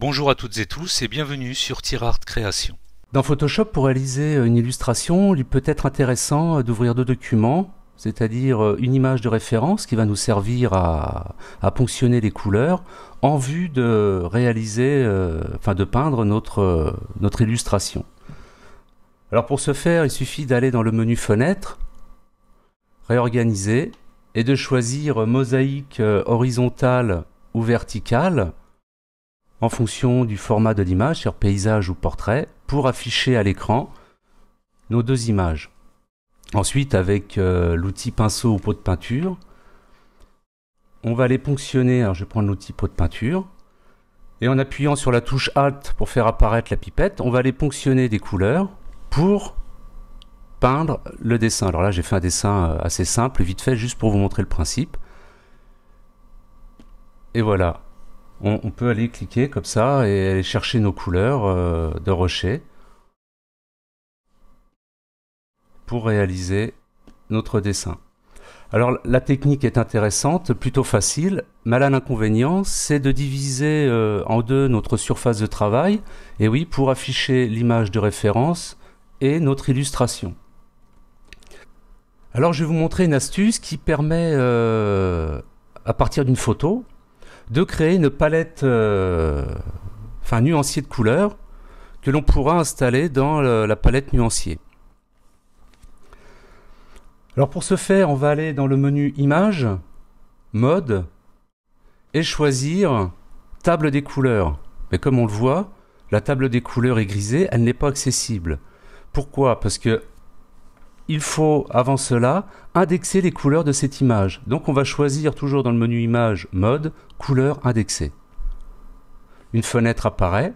Bonjour à toutes et tous et bienvenue sur TierArt Création. Dans Photoshop, pour réaliser une illustration, il peut être intéressant d'ouvrir deux documents, c'est-à-dire une image de référence qui va nous servir à, ponctionner les couleurs en vue de réaliser, euh, enfin de peindre notre, illustration. Alors pour ce faire, il suffit d'aller dans le menu Fenêtre, réorganiser et de choisir mosaïque euh, horizontale ou verticale en fonction du format de l'image, sur paysage ou portrait, pour afficher à l'écran nos deux images. Ensuite, avec euh, l'outil pinceau ou pot de peinture, on va les ponctionner. Alors, je vais prendre l'outil pot de peinture. Et en appuyant sur la touche Alt pour faire apparaître la pipette, on va les ponctionner des couleurs pour peindre le dessin. Alors là, j'ai fait un dessin euh, assez simple, vite fait, juste pour vous montrer le principe. Et voilà, on, peut aller cliquer comme ça et aller chercher nos couleurs euh, de rocher pour réaliser notre dessin. Alors la technique est intéressante, plutôt facile, mais l'inconvénient, c'est de diviser euh, en deux notre surface de travail, et oui, pour afficher l'image de référence et notre illustration. Alors je vais vous montrer une astuce qui permet, euh, à partir d'une photo, de créer une palette, euh, enfin nuancier de couleurs, que l'on pourra installer dans la palette nuancier. Alors pour ce faire, on va aller dans le menu Images, Mode, et choisir Table des couleurs. Mais comme on le voit, la table des couleurs est grisée, elle n'est pas accessible. Pourquoi? Parce que il faut, avant cela, indexer les couleurs de cette image. Donc on va choisir toujours dans le menu Image, Mode, Couleur indexée. Une fenêtre apparaît.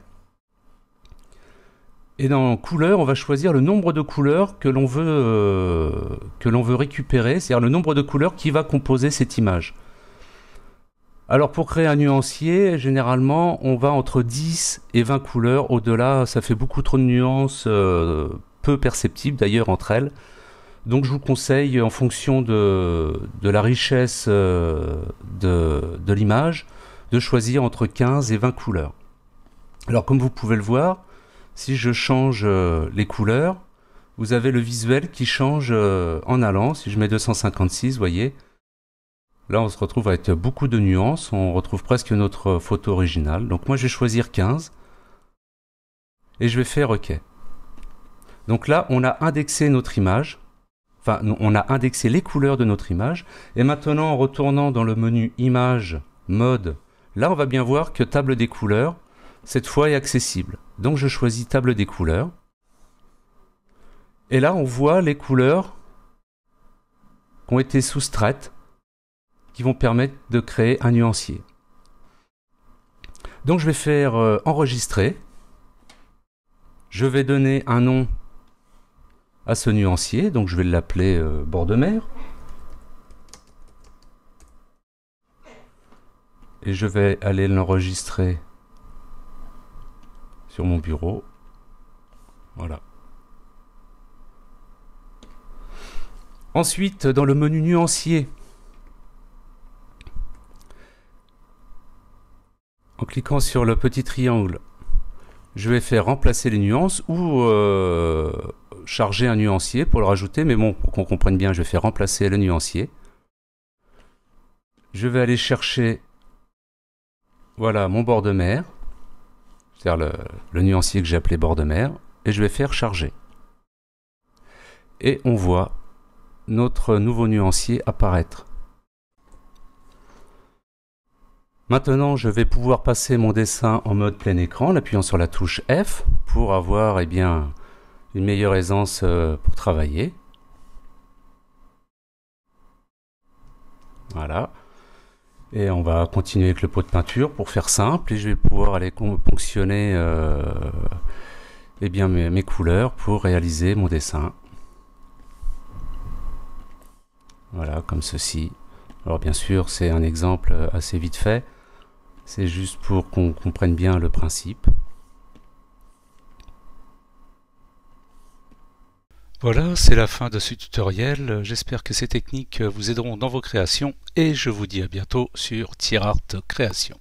Et dans Couleur, on va choisir le nombre de couleurs que l'on veut, euh, veut récupérer, c'est-à-dire le nombre de couleurs qui va composer cette image. Alors pour créer un nuancier, généralement, on va entre 10 et 20 couleurs. Au-delà, ça fait beaucoup trop de nuances, euh, peu perceptibles d'ailleurs entre elles. Donc je vous conseille, en fonction de, la richesse euh, de, l'image, de choisir entre 15 et 20 couleurs. Alors comme vous pouvez le voir, si je change euh, les couleurs, vous avez le visuel qui change euh, en allant. Si je mets 256, vous voyez, là on se retrouve avec beaucoup de nuances, on retrouve presque notre photo originale. Donc moi je vais choisir 15 et je vais faire OK. Donc là on a indexé notre image Enfin, on a indexé les couleurs de notre image. Et maintenant, en retournant dans le menu Image, Mode, là, on va bien voir que Table des couleurs, cette fois, est accessible. Donc, je choisis Table des couleurs. Et là, on voit les couleurs qui ont été soustraites, qui vont permettre de créer un nuancier. Donc, je vais faire euh, Enregistrer. Je vais donner un nom à ce nuancier, donc je vais l'appeler euh, bord de mer. Et je vais aller l'enregistrer sur mon bureau. Voilà. Ensuite, dans le menu nuancier, en cliquant sur le petit triangle, je vais faire remplacer les nuances ou euh, charger un nuancier pour le rajouter, mais bon, pour qu'on comprenne bien, je vais faire remplacer le nuancier. Je vais aller chercher, voilà, mon bord de mer, c'est-à-dire le, nuancier que j'ai appelé bord de mer, et je vais faire charger. Et on voit notre nouveau nuancier apparaître. Maintenant, je vais pouvoir passer mon dessin en mode plein écran en appuyant sur la touche F pour avoir eh bien, une meilleure aisance euh, pour travailler. Voilà. Et on va continuer avec le pot de peinture pour faire simple et je vais pouvoir aller ponctionner euh, eh bien, mes, couleurs pour réaliser mon dessin. Voilà, comme ceci. Alors bien sûr, c'est un exemple assez vite fait. C'est juste pour qu'on comprenne bien le principe. Voilà, c'est la fin de ce tutoriel. J'espère que ces techniques vous aideront dans vos créations et je vous dis à bientôt sur TierArt Création.